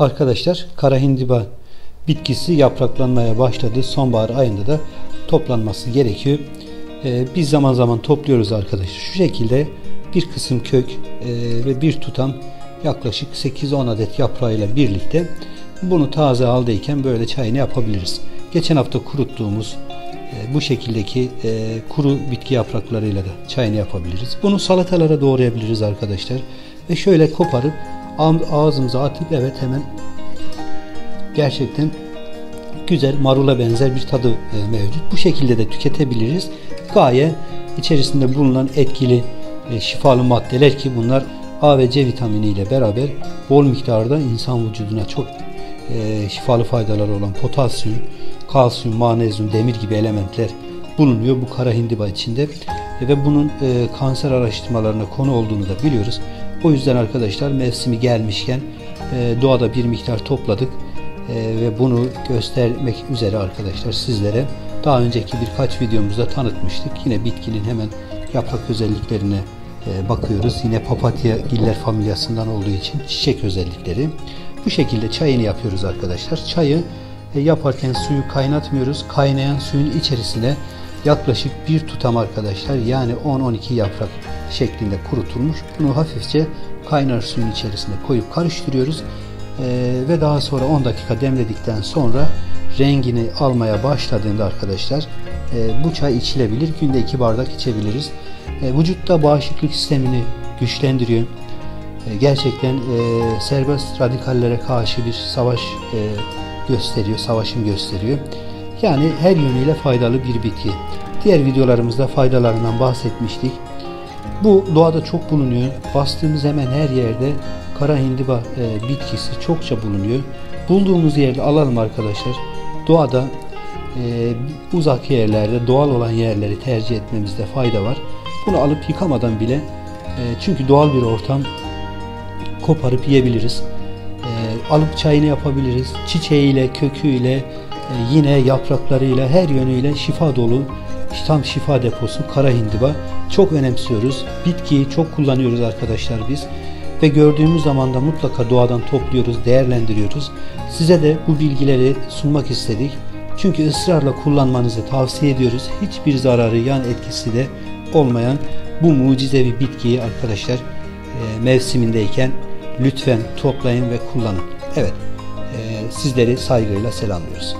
Arkadaşlar kara hindiba bitkisi yapraklanmaya başladı. Sonbahar ayında da toplanması gerekiyor. Ee, biz zaman zaman topluyoruz arkadaşlar. Şu şekilde bir kısım kök e, ve bir tutam yaklaşık 8-10 adet yaprağıyla birlikte bunu taze haldeyken böyle çayını yapabiliriz. Geçen hafta kuruttuğumuz e, bu şekildeki e, kuru bitki yapraklarıyla da çayını yapabiliriz. Bunu salatalara doğrayabiliriz arkadaşlar. Ve şöyle koparıp ağzımıza atıp evet hemen gerçekten güzel marula benzer bir tadı e, mevcut. Bu şekilde de tüketebiliriz. Gaye içerisinde bulunan etkili e, şifalı maddeler ki bunlar A ve C vitamini ile beraber bol miktarda insan vücuduna çok e, şifalı faydaları olan potasyum, kalsiyum, magnezyum, demir gibi elementler bulunuyor bu kara hindiba içinde ve bunun kanser araştırmalarına konu olduğunu da biliyoruz. O yüzden arkadaşlar mevsimi gelmişken doğada bir miktar topladık ve bunu göstermek üzere arkadaşlar sizlere daha önceki birkaç videomuzda tanıtmıştık. Yine bitkinin hemen yaprak özelliklerine e, bakıyoruz. Yine papatya giller familyasından olduğu için çiçek özellikleri. Bu şekilde çayını yapıyoruz arkadaşlar. Çayı e, yaparken suyu kaynatmıyoruz. Kaynayan suyun içerisine yaklaşık bir tutam arkadaşlar yani 10-12 yaprak şeklinde kurutulmuş. Bunu hafifçe kaynar suyun içerisine koyup karıştırıyoruz. Ee, ve daha sonra 10 dakika demledikten sonra rengini almaya başladığında arkadaşlar e, bu çay içilebilir. Günde 2 bardak içebiliriz. E, vücutta bağışıklık sistemini güçlendiriyor. E, gerçekten e, serbest radikallere karşı bir savaş e, gösteriyor, savaşım gösteriyor. Yani her yönüyle faydalı bir bitki. Diğer videolarımızda faydalarından bahsetmiştik. Bu doğada çok bulunuyor. Bastığımız hemen her yerde kara hindiba e, bitkisi çokça bulunuyor. Bulduğumuz yerde alalım arkadaşlar. Doğada e, uzak yerlerde doğal olan yerleri tercih etmemizde fayda var. Bunu alıp yıkamadan bile e, çünkü doğal bir ortam koparıp yiyebiliriz. E, alıp çayını yapabiliriz. Çiçeğiyle, köküyle, yine yapraklarıyla her yönüyle şifa dolu tam şifa deposu kara hindiba çok önemsiyoruz. Bitkiyi çok kullanıyoruz arkadaşlar biz ve gördüğümüz zaman da mutlaka doğadan topluyoruz, değerlendiriyoruz. Size de bu bilgileri sunmak istedik. Çünkü ısrarla kullanmanızı tavsiye ediyoruz. Hiçbir zararı, yan etkisi de olmayan bu mucizevi bitkiyi arkadaşlar e, mevsimindeyken lütfen toplayın ve kullanın. Evet, e, sizleri saygıyla selamlıyoruz.